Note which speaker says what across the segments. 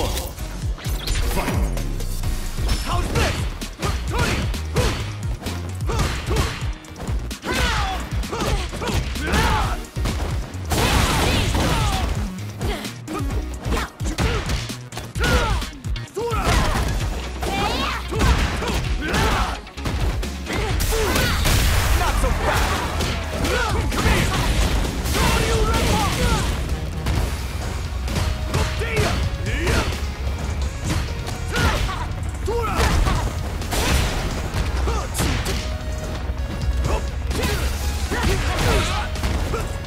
Speaker 1: One. Fight!
Speaker 2: How's
Speaker 1: Huh!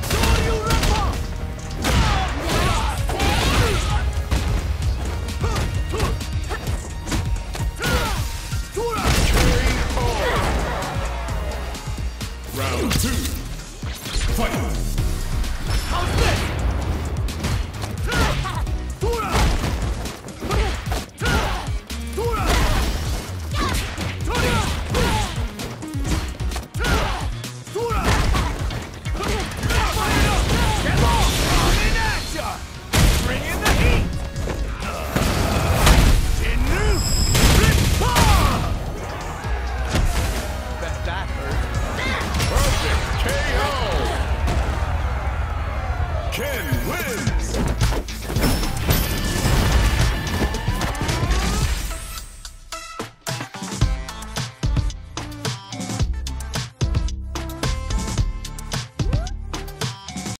Speaker 1: Wins!